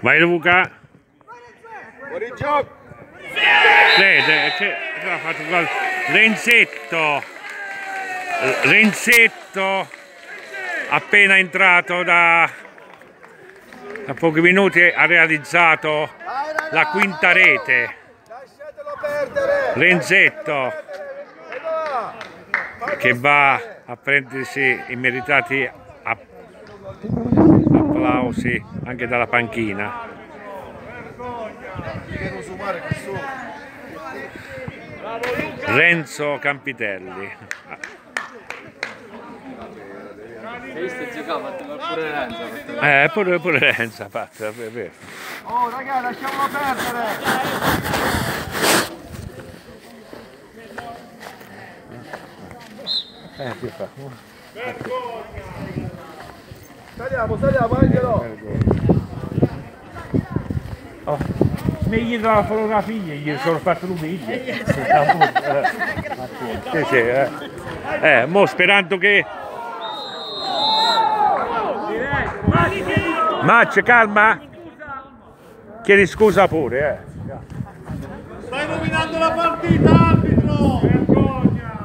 Vai Luca. Fuori gioco. Vede, c'è, ha fatto gol. Renzetto. Renzetto appena entrato da, da pochi minuti ha realizzato la quinta rete. Lasciatelo perdere. Renzetto E va. che va a prendersi i meritati app- applausi anche dalla panchina. Renzo Campitelli. Eh, pure, pure Renzo ha fatto, è vero. Oh raga, lasciamolo perdere. Eh, che fa? Saliamo, saliamo, Angelo! Oh. Meglio della fotografia, gli sono fatto un sì, sì, eh. eh, mo sperando che... Mac, calma! Chiedi scusa pure, eh. Stai rovinando la partita, arbitro! Vergogna!